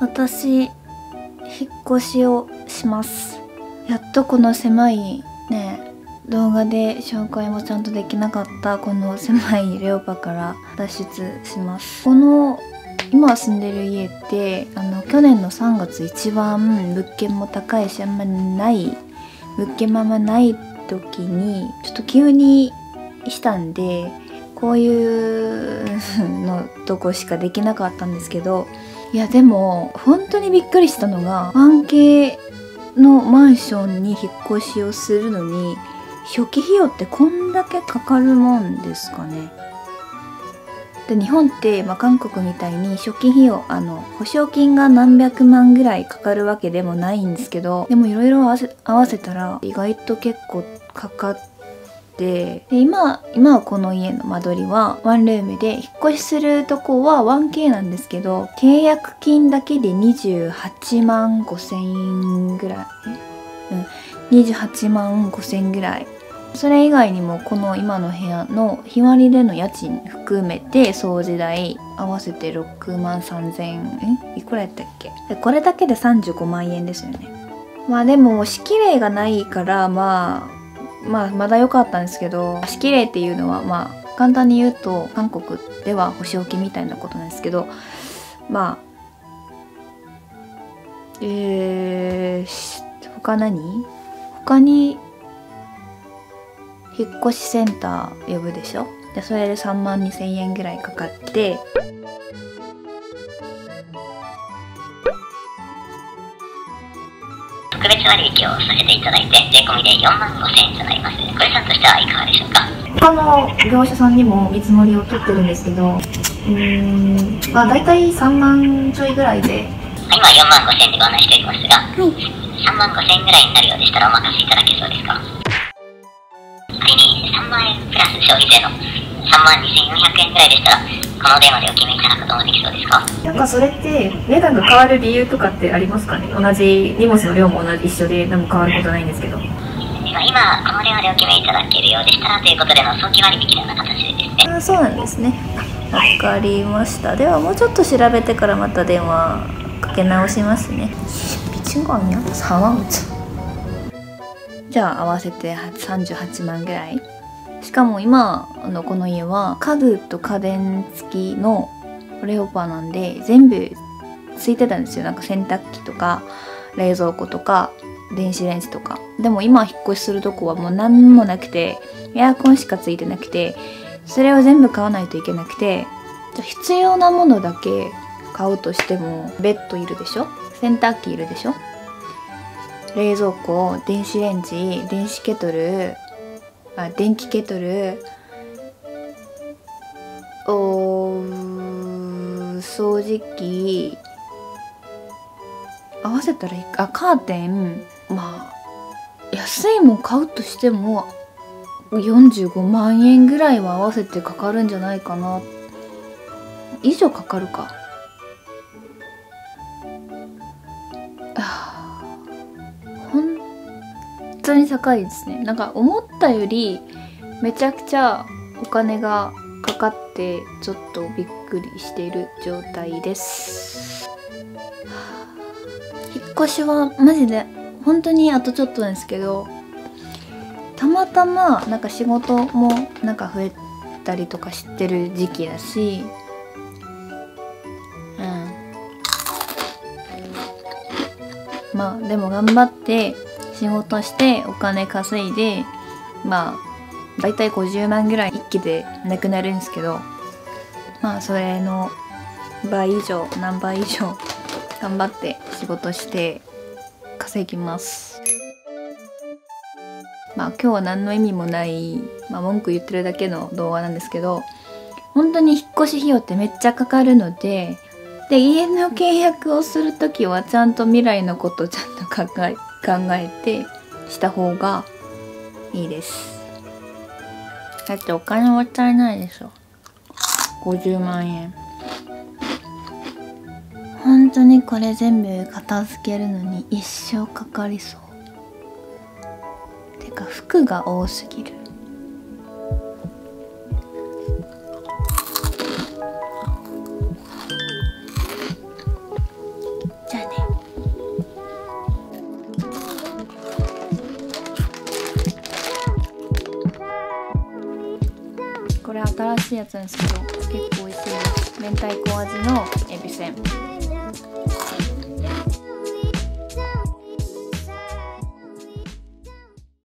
私引っ越しをします。やっとこの狭いね動画で紹介もちゃんとできなかったこの狭いレオパから脱出します。この今住んでる家ってあの去年の3月一番物件も高いしあんまりない物件もあんまない時にちょっと急にしたんでこういうのとこしかできなかったんですけどいやでも本当にびっくりしたのが 1K のマンションに引っ越しをするのに初期費用ってこんだけかかるもんですかね。で日本って、まあ、韓国みたいに初期費用あの保証金が何百万ぐらいかかるわけでもないんですけどでもいろいろ合わせたら意外と結構かかってで今今はこの家の間取りはワンルームで引っ越しするとこは 1K なんですけど契約金だけで28万5千円ぐらい、うん、28万5千円ぐらい。それ以外にもこの今の部屋の日割りでの家賃含めて掃除代合わせて6万3000円。いくらやったっけ？これだけで35万円ですよね。まあでも式例がないからまあまあまだ良かったんですけど式例っていうのはまあ簡単に言うと韓国では保証金みたいなことなんですけどまあえー、他何？他に引っ越しセンター呼ぶでしょ？でそれで3万2千円ぐらいかかって特別割引をさせていただいて税込みで4万5千円となります。これさんとしてはいかがでしょうか？他の業者さんにも見積もりを取ってるんですけどうーんまあ大体3万ちょいぐらいで。今4万5千円でご案内しておりますが、はい、3万5千円ぐらいになるようでしたらお任せいただけそうですか？仮に3万円プラス消費税の3万2400円ぐらいでしたらこの電話でお決めいただくことできそうです。かなんかそれって値段が変わる理由とかってありますかね？同じ荷物の量も同じ一緒で何も変わることないんですけど。今この電話でお決めいただけるようでしたらということでの早期割引のような形でですね。あそうなんですね。わかりました。ではもうちょっと調べてからまた電話かけ直しますね。じゃあ合わせて38万ぐらい。しかも今のこの家は家具と家電付きのレオパなんで全部ついてたんですよ。なんか洗濯機とか冷蔵庫とか電子レンジとか。でも今引っ越しするとこはもう何もなくてエアコンしかついてなくてそれを全部買わないといけなくてじゃ必要なものだけ買うとしてもベッドいるでしょ？洗濯機いるでしょ？冷蔵庫電子レンジ電子ケトルあ電気ケトルお掃除機合わせたらいいかあカーテンまあ安いもん買うとしても45万円ぐらいは合わせてかかるんじゃないかな。以上かかるか。当に高いですね。なんか思ったよりめちゃくちゃお金がかかってちょっとびっくりしている状態です。引っ越しはマジで本当にあとちょっとですけどたまたまなんか仕事もなんか増えたりとかしてる時期だしうん。まあでも頑張って仕事してお金稼いでまあ大体50万ぐらい一気でなくなるんですけどまあそれの倍以上何倍以上頑張って仕事して稼ぎます。まあ今日は何の意味もない、まあ、文句言ってるだけの動画なんですけど本当に引っ越し費用ってめっちゃかかるのでで家の契約をする時はちゃんと未来のことちゃんと考え考えてした方がいいです。だってお金もったいないでしょ。50万円。本当にこれ全部片付けるのに一生かかりそう。てか服が多すぎる。これ新しいやつなんですけど結構美味しいです。明太子味のエビせん。